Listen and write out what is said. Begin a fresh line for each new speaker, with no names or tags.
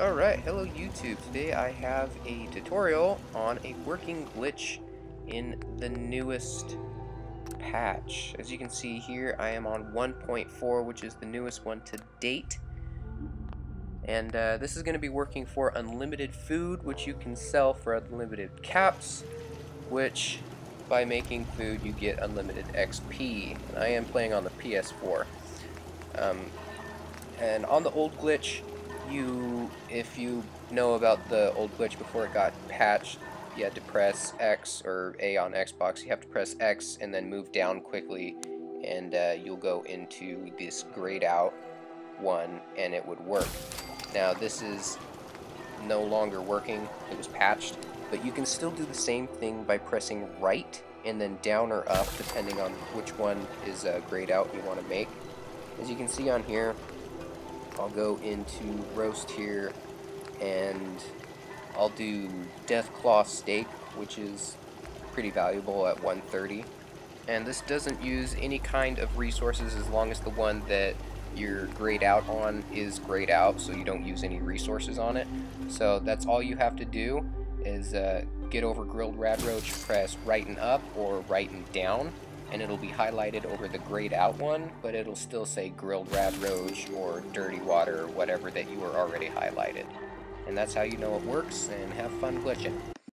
Alright, hello YouTube. Today I have a tutorial on a working glitch in the newest patch. As you can see here, I am on 1.4, which is the newest one to date. And uh, this is going to be working for unlimited food, which you can sell for unlimited caps, which by making food you get unlimited XP. And I am playing on the PS4. Um, and on the old glitch, you, if you know about the old glitch before it got patched, you had to press X or A on Xbox. You have to press X and then move down quickly, and uh, you'll go into this grayed out one, and it would work. Now this is no longer working. It was patched, but you can still do the same thing by pressing right and then down or up, depending on which one is uh, grayed out you want to make. As you can see on here, I'll go into roast here and I'll do Deathclaw Steak, which is pretty valuable at 130. And this doesn't use any kind of resources as long as the one that you're grayed out on is grayed out, so you don't use any resources on it. So that's all you have to do is uh, get over grilled radroach, press right and up or right and down, and it'll be highlighted over the grayed out one, but it'll still say grilled radroach or dirty water or whatever that you were already highlighted. And that's how you know it works, and have fun glitching.